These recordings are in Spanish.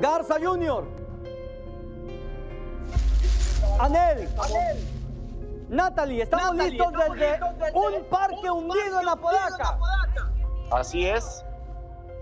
Garza Junior. Anel. Natalie, estamos listos desde un parque hundido en la Podaca. Así es.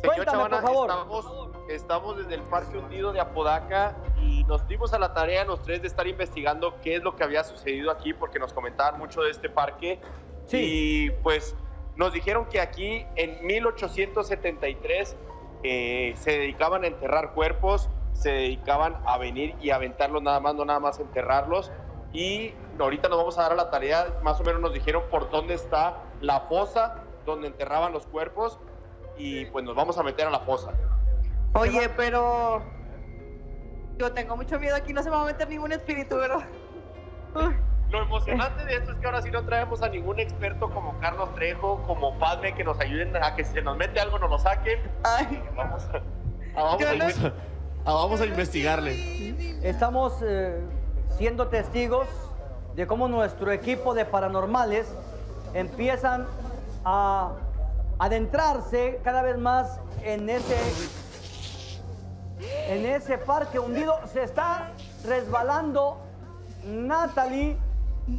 Señor Cuéntame, Chavana, por favor. Estamos, estamos desde el Parque Hundido de Apodaca y nos dimos a la tarea los tres de estar investigando qué es lo que había sucedido aquí porque nos comentaban mucho de este parque. Sí. Y pues nos dijeron que aquí en 1873 eh, se dedicaban a enterrar cuerpos, se dedicaban a venir y aventarlos nada más, no nada más enterrarlos. Y ahorita nos vamos a dar a la tarea, más o menos nos dijeron por dónde está la fosa donde enterraban los cuerpos y pues nos vamos a meter a la fosa. Oye, pero yo tengo mucho miedo aquí, no se me va a meter ningún espíritu, ¿verdad? Uy, Lo emocionante de esto es que ahora sí no traemos a ningún experto como Carlos Trejo, como Padme, que nos ayuden a que si se nos mete algo nos lo saquen. Ay, Vamos a, a- vamos Yo a no- inve- a- vamos a investigarle. Estamos eh, siendo testigos de cómo nuestro equipo de paranormales empiezan a adentrarse cada vez más en ese en ese parque hundido. Se está resbalando Natalie.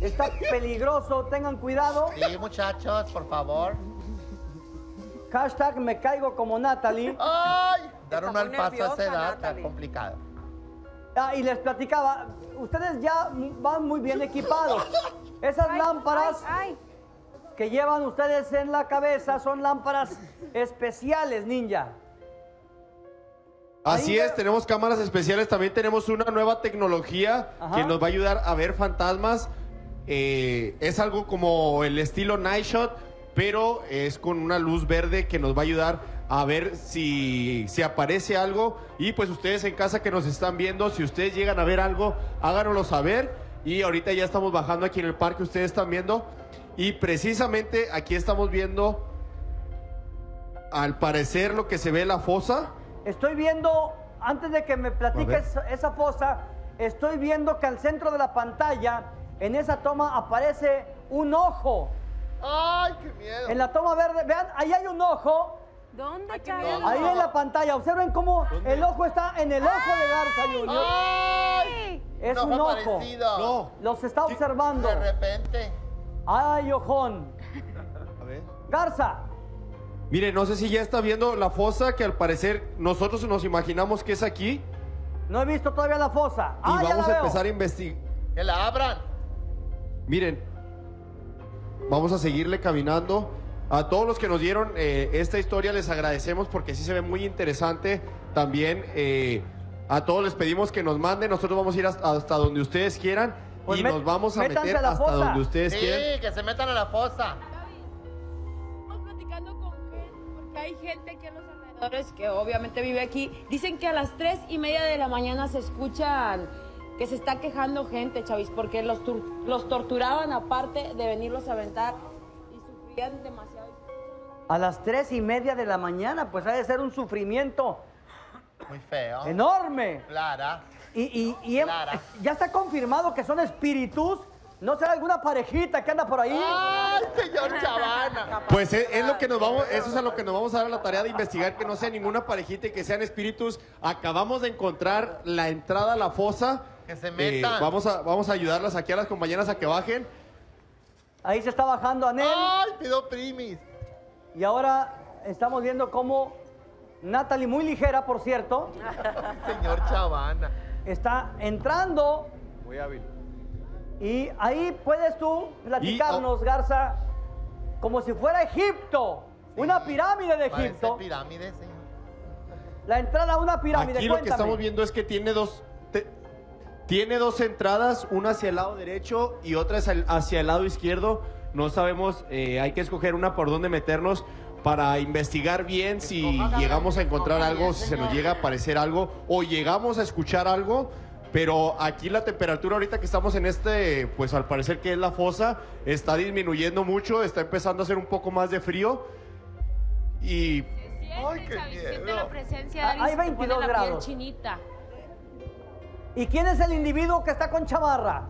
Está peligroso, tengan cuidado. Sí, muchachos, por favor. Hashtag me caigo como Natalie. ¡Ay! Dar Está uno al muy paso a esa edad está Natalie. complicado. Ah, y les platicaba, ustedes ya van muy bien equipados. Esas lámparas Ay, que llevan ustedes en la cabeza son lámparas especiales, ninja. Así es, tenemos cámaras especiales, también tenemos una nueva tecnología Ajá. que nos va a ayudar a ver fantasmas. Eh, es algo como el estilo Night Shot, pero es con una luz verde que nos va a ayudar a ver si, si aparece algo. Y pues ustedes en casa que nos están viendo, si ustedes llegan a ver algo, háganoslo saber. Y ahorita ya estamos bajando aquí en el parque, ustedes están viendo. Y precisamente aquí estamos viendo, al parecer, lo que se ve la fosa. Estoy viendo, antes de que me platiques esa fosa, estoy viendo que al centro de la pantalla, en esa toma aparece un ojo. ¡Ay, qué miedo! En la toma verde, vean, ahí hay un ojo. ¿dónde, Ay. Ahí en la pantalla, observen cómo el ojo está en el ojo de Garza Junior. ¡Ay! Es Un un ojo parecido. No. Los está observando. De repente. Ay, ojón. A ver. Garza, Mire, no sé si ya está viendo la fosa que al parecer nosotros nos imaginamos que es aquí no he visto todavía la fosa. y Ah, ya vamos la a veo. empezar a investigar. Que la abran. Miren, vamos a seguirle caminando. A todos los que nos dieron eh, esta historia les agradecemos porque sí se ve muy interesante. También eh, a todos les pedimos que nos manden. Nosotros vamos a ir hasta, hasta donde ustedes quieran Pues y met- nos vamos a meter a la hasta fosa. donde ustedes quieran. Sí, que se metan a la fosa. Estamos platicando con gente, porque hay gente aquí en los alrededores que obviamente vive aquí. Dicen que a las tres y media de la mañana se escuchan que se está quejando gente, Chavis, porque los, los torturaban aparte de venirlos a aventar y sufrían demasiado. A las tres y media de la mañana, pues ha de ser un sufrimiento Muy feo. enorme. Clara. Y, y- y Clara. ya está confirmado que son espíritus. ¿No será alguna parejita que anda por ahí? ¡Ay, señor Chavana! Pues es, es lo que nos vamos, eso es a lo que nos vamos a dar la tarea de investigar, que no sea ninguna parejita y que sean espíritus. Acabamos de encontrar la entrada a la fosa. Que se Eh, metan. vamos, a, vamos a ayudarlas aquí a las compañeras a que bajen. Ahí se está bajando Anel. ¡Ay, pido primis! Y ahora estamos viendo cómo Natalie, muy ligera, por cierto, Señor Chavana. está entrando. Muy hábil. Y ahí puedes tú platicarnos, Garza, como si fuera Egipto. Una pirámide de Egipto. pirámide, señor. La entrada a una pirámide. Aquí lo que estamos viendo es que tiene dos, tiene dos entradas, una hacia el lado derecho y otra hacia el, hacia el lado izquierdo. No sabemos, eh, hay que escoger una por dónde meternos para investigar bien si llegamos a encontrar algo, bien, si se nos llega a aparecer algo o llegamos a escuchar algo. Pero aquí la temperatura ahorita que estamos en este, pues al parecer que es la fosa, está disminuyendo mucho, está empezando a hacer un poco más de frío. Y Ay, qué miedo. la presencia Ah, de hay alguien, se te pone 22 la piel grados. chinita. ¿Y quién es el individuo que está con chamarra?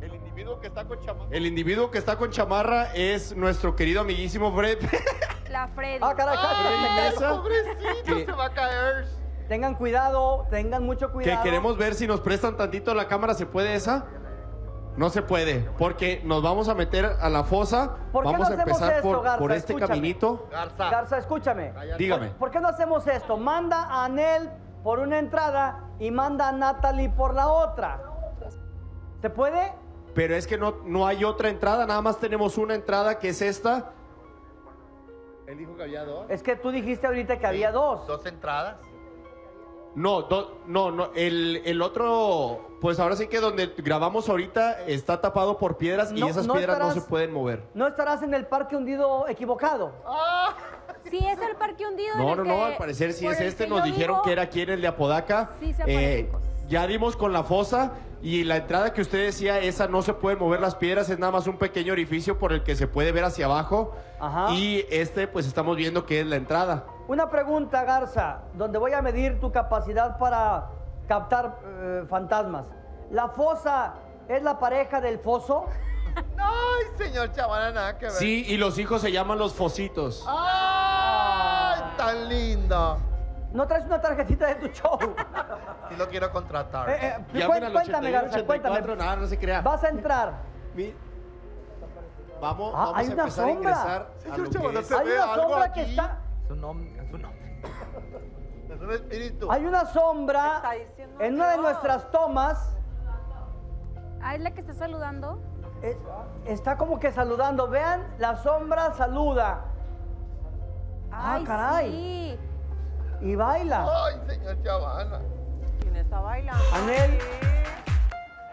El individuo que está con chamarra. El individuo que está con chamarra es nuestro querido amiguísimo Fred. La Freddy. Ah, caray, Ay, Mesa. pobrecito, Que- se va a caer. Tengan cuidado, tengan mucho Que cuidado. queremos ver si nos prestan tantito la cámara, ¿se puede esa? No se puede, porque nos vamos a meter a la fosa. ¿Por qué vamos no a hacemos empezar esto, por, Garza? por este Escúchame. caminito. Garza. Garza, escúchame. cállate. Dígame. ¿Por qué no hacemos esto? Manda a Anel por una entrada y manda a Natalie por la otra. ¿Se puede? Pero es que no, no hay otra entrada, nada más tenemos una entrada que es esta. Él dijo que había dos. Es que tú dijiste ahorita que había dos. Dos entradas. No, do- no, no, el, el otro, pues ahora sí que donde grabamos ahorita está tapado por piedras No, y esas no piedras no se pueden mover. ¿No estarás en el parque hundido equivocado? Sí, es el parque hundido. en No, el no, que- no, al parecer sí es este, nos dijeron que era aquí en el de Apodaca. Sí, se aparecen Eh, cosas. ya dimos con la fosa y la entrada que usted decía, esa no se pueden mover las piedras, es nada más un pequeño orificio por el que se puede ver hacia abajo. Ajá. Y este, pues estamos viendo que es la entrada. Una pregunta, Garza, donde voy a medir tu capacidad para captar eh, fantasmas. ¿La fosa es la pareja del foso? Ay, señor Chavana, nada que ver. Sí, y los hijos se llaman los fositos. Ay, tan lindo. ¿No traes una tarjetita de tu show? Sí lo quiero contratar. Eh, eh, cuéntame, 81, Garza, 84, cuéntame. nada, no se crea. Vas a entrar. Mi- Vamos, Ah, vamos hay a una empezar a sombra. ingresar a que es- se Hay ve una sombra que aquí. está... Es un nombre, es un nombre. Es un espíritu. Hay una sombra en una de nuestras tomas. Ah, es la que está saludando. eh, está como que saludando. Vean, la sombra saluda Ah, Ay, caray. sí. y baila. Ay, señor Chavana. ¿Quién está bailando? Anel.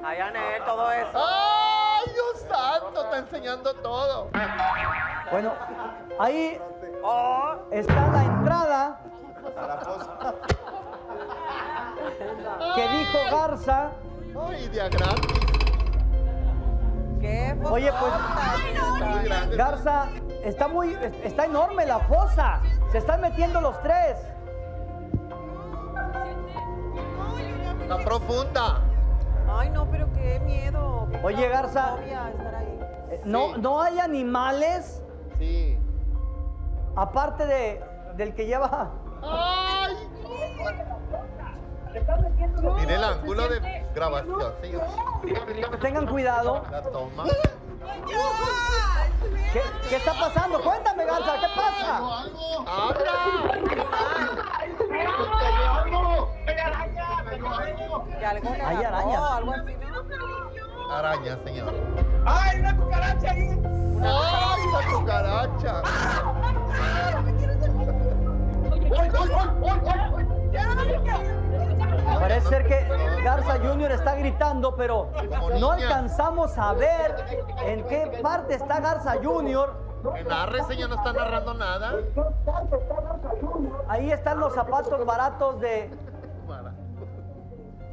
Ay, Anel, todo eso. Ay, Dios santo, está enseñando todo. Bueno, ahí Oh, está la entrada que dijo Garza. Ay, día gratis. qué Oye, pues. Garza, está muy, está enorme la fosa. Se están metiendo los tres. Está profunda. Ay, no, pero qué miedo. qué Oye, Garza. estar ahí. Eh, No, Sí. no hay animales Sí. aparte de, del que lleva. Ay. Mire el ángulo de grabación, señor. Tengan cuidado. La toma. ¿Qué, qué está pasando? Cuéntame, Garza, ¿qué pasa? Algo Hay arañas. algo así. Araña, señor. ¡Ay, una cucaracha ahí! ¡Ay, la cucaracha! Parece ser que Garza Junior está gritando, pero no alcanzamos a ver en qué parte está Garza Junior. Que narre, señor, no está narrando nada. Ahí están los zapatos baratos de,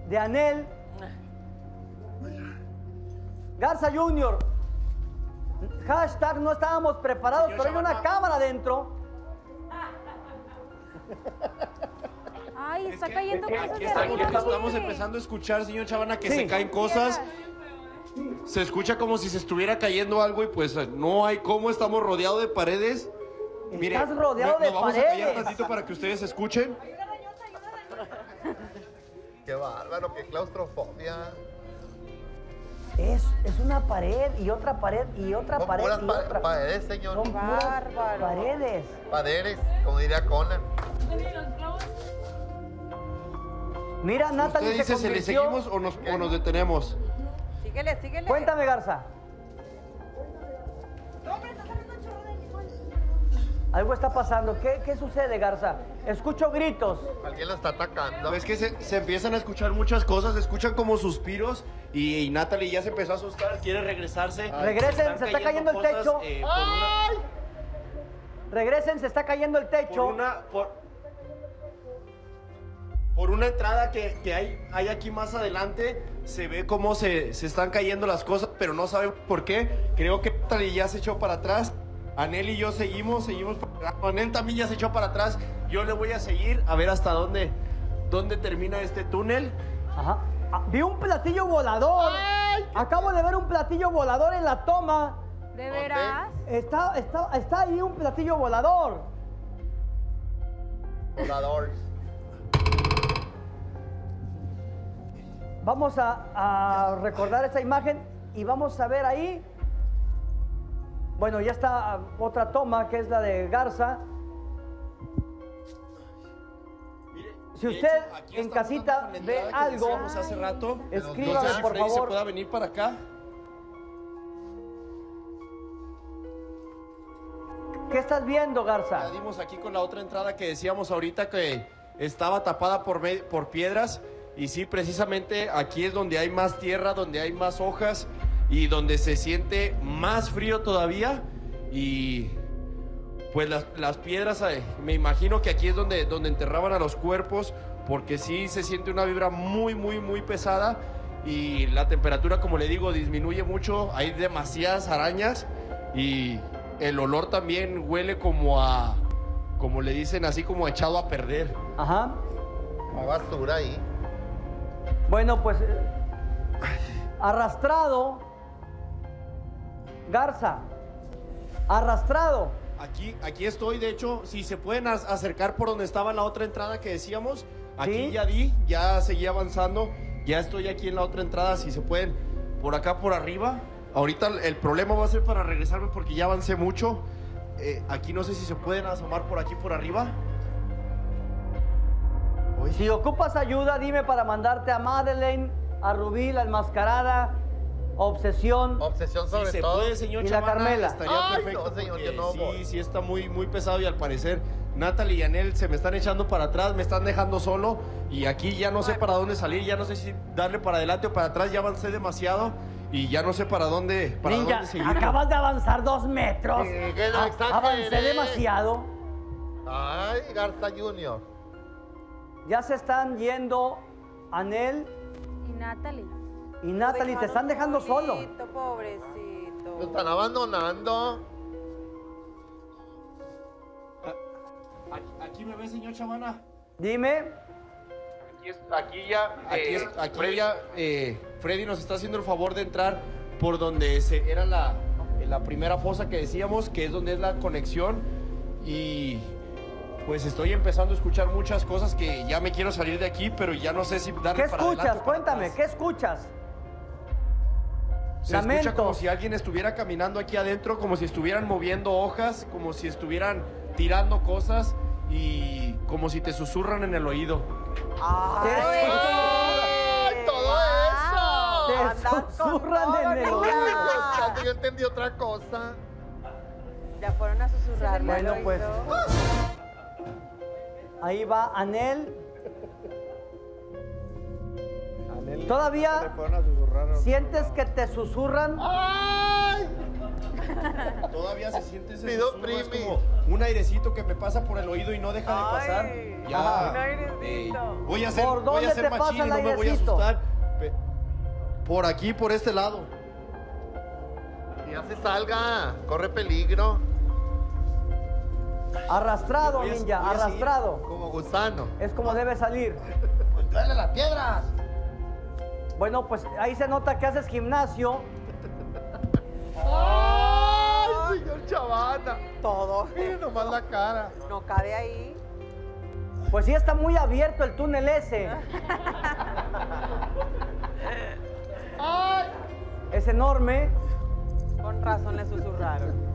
de Anel. Garza Junior. Hashtag no estábamos preparados, pero hay una cámara dentro. Ay, está cayendo cosas de Estamos, arriba. estamos empezando a escuchar, señor Chavana, que Sí. se caen cosas. Se escucha como si se estuviera cayendo algo y pues no hay cómo, estamos rodeados de paredes. Estás rodeado nos de vamos a callar paredes. tantito para que ustedes escuchen. Qué bárbaro, qué claustrofobia. Es, es una pared y otra pared y otra Son pared puras y pa- otra. paredes, señor. Son puras Bárbaro. paredes. Paredes, como diría Conan. Mira, ¿Usted Natalie dice, se ¿se le seguimos o nos, o nos detenemos? Síguele, síguele. Cuéntame, Garza. Algo está pasando. ¿Qué, qué sucede, Garza? Escucho gritos. Alguien lo está atacando. Es que se, se empiezan a escuchar muchas cosas, se escuchan como suspiros y, y Natalie ya se empezó a asustar, quiere regresarse. Regresen, se está cayendo el techo. eh, una- Regresen, se está cayendo el techo. por una por, por una entrada que, que hay, hay aquí más adelante se ve cómo se, se están cayendo las cosas pero no saben por qué creo que ya se echó para atrás Anel y yo seguimos seguimos Anel también ya se echó para atrás yo le voy a seguir a ver hasta dónde dónde termina este túnel Ajá. Ah, vi un platillo volador. Acabo de ver un platillo volador en la toma. ¿De veras? Está, está, está ahí un platillo volador. Volador. Vamos a, a recordar esa imagen y vamos a ver ahí. Bueno, ya está otra toma que es la de Garza. Si usted hecho, en casita la ve algo, hace rato. escríbame, No sé si por Freddy se pueda venir para acá. ¿qué estás viendo, Garza? Ya dimos aquí con la otra entrada que decíamos ahorita que estaba tapada por, por piedras. Y sí, precisamente aquí es donde hay más tierra, donde hay más hojas y donde se siente más frío todavía. Y pues las, las piedras, me imagino que aquí es donde, donde enterraban a los cuerpos, porque sí se siente una vibra muy, muy, muy pesada. Y la temperatura, como le digo, disminuye mucho. Hay demasiadas arañas y el olor también huele como a, como le dicen así, como echado a perder. Ajá. Basura ahí. Bueno, pues eh, arrastrado. Garza. Arrastrado. Aquí, aquí estoy, de hecho, si se pueden ac- acercar por donde estaba la otra entrada que decíamos, aquí Sí. ya di, ya seguí avanzando, ya estoy aquí en la otra entrada, si se pueden, por acá por arriba. Ahorita el- el problema va a ser para regresarme porque ya avancé mucho. Eh, aquí no sé si se pueden asomar por aquí por arriba. Si ocupas ayuda, dime para mandarte a Madeleine, a Rubí, la enmascarada, Obsesión. Obsesión Si sobre se todo. puede, señor Y la Chavana, Carmela. estaría Ay, perfecto. no, señor, yo no sí, voy. sí está muy, muy pesado y al parecer Natalie y Anel se me están echando para atrás, me están dejando solo y aquí ya no sé para dónde salir, ya no sé si darle para adelante o para atrás, ya avancé demasiado y ya no sé para dónde, para Ninja, dónde seguir. acabas de avanzar dos metros. Sí, que no avancé demasiado. Ay, Garza Junior. Ya se están yendo Anel Y Natalie. y Natalie. Te están dejando solo. Pobrecito, pobrecito. Lo están abandonando. Aquí, me ve, señor Chavana. Dime. Aquí, es- aquí ya. Aquí, eh, aquí Freddy- ya eh, Freddy nos está haciendo el favor de entrar por donde se, era la, la primera fosa que decíamos, que es donde es la conexión. Y pues estoy empezando a escuchar muchas cosas que ya me quiero salir de aquí, pero ya no sé si darle ¿Qué para adelante escuchas? para Cuéntame, atrás. ¿qué escuchas? Se escucha como si alguien estuviera caminando aquí adentro, como si estuvieran moviendo hojas, como si estuvieran tirando cosas y como si te susurran en el oído. ¿Qué ¡Ay, todo eso! Te susurran en el oído. Yo entendí otra cosa. Ya fueron a susurrarle Bueno, pues. Ahí va Anel. Todavía sientes que te susurran. ¡Ay! Todavía se siente ese Pido susurro, es como un airecito que me pasa por el oído y no deja de pasar. Ay, Ya, un airecito. eh, voy a ser, ¿Por voy dónde a ser te machín pasa y el no me voy a airecito? asustar. Por aquí, por este lado. Ya se salga. Corre peligro. Arrastrado, Voy a- ninja, voy a seguir. arrastrado. Como gusano. Es como debe salir. ¡Dale las piedras! Bueno, pues ahí se nota que haces gimnasio. ¡Ay, señor Chavana! Todo. Mire nomás la cara. No cabe ahí. Pues sí está muy abierto el túnel ese. Es enorme. Con razón le susurraron.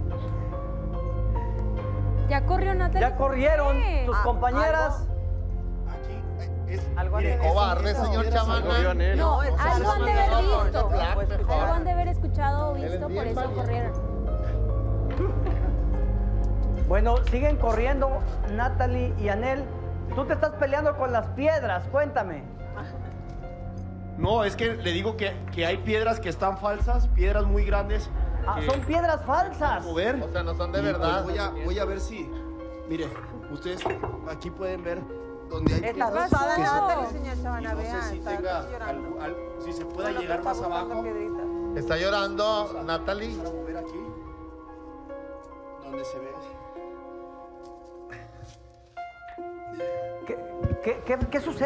¿Ya corrió Natalie? Ya corrieron ¿Qué? tus Ah, compañeras. Aquí es. Algo mire, Cobarde, señor. No, algo han de haber visto. no, no, pues, Algo han de haber escuchado o visto, por eso valiente. corrieron. Bueno, siguen corriendo Natalie y Anel. Tú te estás peleando con las piedras, cuéntame. No, es que le digo que, que hay piedras que están falsas, piedras muy grandes. Ah, son piedras falsas. mover. O sea, no son de verdad. voy, a, voy a ver si. Mire, ustedes aquí pueden ver donde hay Está piedras asustada que Chavana, no sé si está tenga algo- al- si se pueda Bueno, llegar más abajo. piedritas. Está llorando Natalie. Para mover aquí. Donde se ve. ¿Qué, qué- qué- qué sucede?